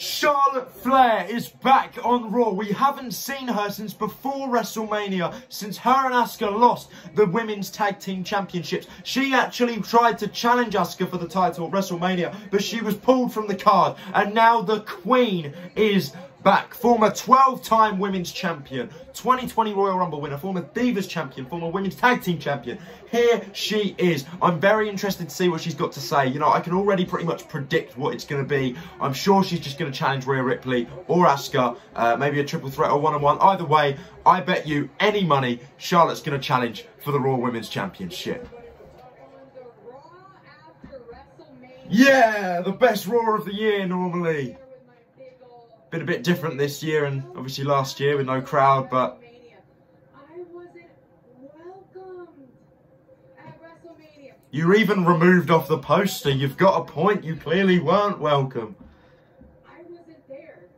Charlotte Flair is back on Raw. We haven't seen her since before WrestleMania, since her and Asuka lost the Women's Tag Team Championships. She actually tried to challenge Asuka for the title at WrestleMania, but she was pulled from the card. And now the Queen is back. Former 12-time Women's Champion, 2020 Royal Rumble winner, former Divas Champion, former Women's Tag Team Champion. Here she is. I'm very interested to see what she's got to say. You know, I can already pretty much predict what it's going to be. I'm sure she's just going to challenge Rhea Ripley or Asuka, uh, maybe a triple threat or one-on-one. -on -one. Either way, I bet you any money Charlotte's going to challenge for the Raw Women's Championship. Yeah, the best Raw of the year normally been a bit different this year and obviously last year with no crowd, but You're even removed off the poster. You've got a point. You clearly weren't welcome. I wasn't there.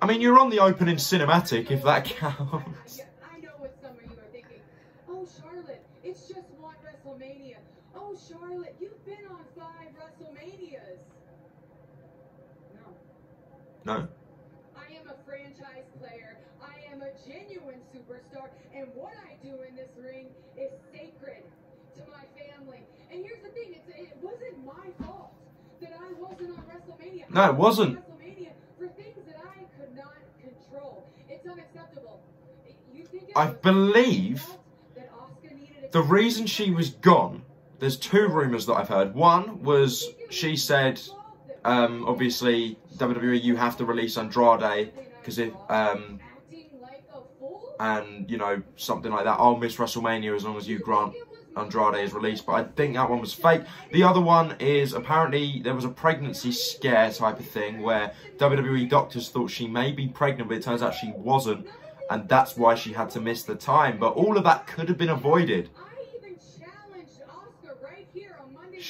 I mean, you're on the opening cinematic, if that counts. I know what some of you are thinking. Oh, Charlotte, it's just one WrestleMania. Oh, Charlotte, you've been on five WrestleManias. No. I am a franchise player. I am a genuine superstar. And what I do in this ring is sacred to my family. And here's the thing, it's, it wasn't my fault that I wasn't on WrestleMania. No, it wasn't. WrestleMania for things that I could not control. It's unacceptable. I believe the reason she was gone, there's two rumours that I've heard. One was she said um, obviously WWE you have to release Andrade because if um, and you know something like that, I'll miss WrestleMania as long as you grant Andrade is released. But I think that one was fake. The other one is apparently there was a pregnancy scare type of thing where WWE doctors thought she may be pregnant, but it turns out she wasn't. And that's why she had to miss the time. But all of that could have been avoided.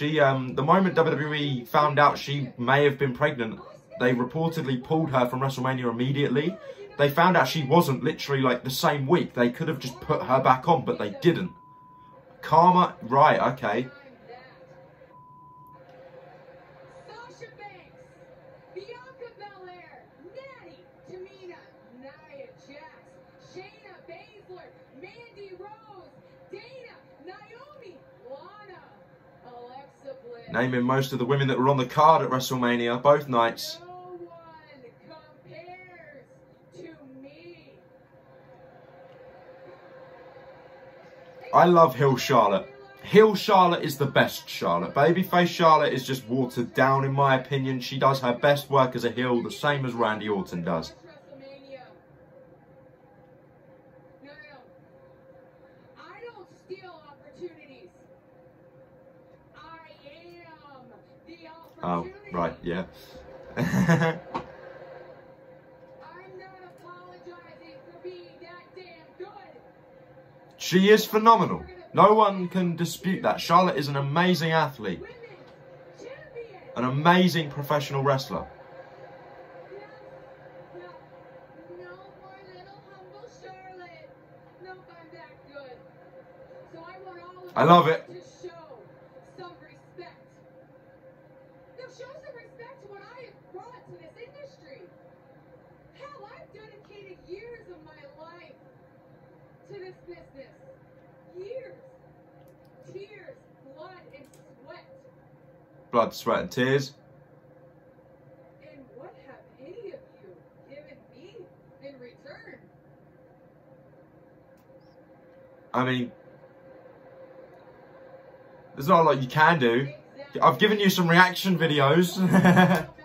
She, um, the moment WWE found out she may have been pregnant, they reportedly pulled her from WrestleMania immediately. They found out she wasn't literally like the same week. They could have just put her back on, but they didn't. Karma, right, okay. Naming most of the women that were on the card at WrestleMania, both nights. I love Heel Charlotte. Heel Charlotte is the best Charlotte. Babyface Charlotte is just watered down in my opinion. She does her best work as a heel the same as Randy Orton does. Oh, right, yeah. she is phenomenal. No one can dispute that. Charlotte is an amazing athlete. An amazing professional wrestler. I love it. To this business. Years. Tears, blood, and sweat. Blood, sweat, and tears. And what have any of you given me in return? I mean, there's not a lot you can do. Exactly. I've given you some reaction videos.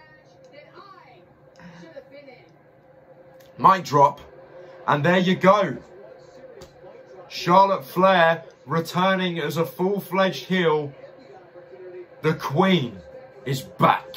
Mic drop. And there you go. Charlotte Flair returning as a full-fledged heel. The Queen is back.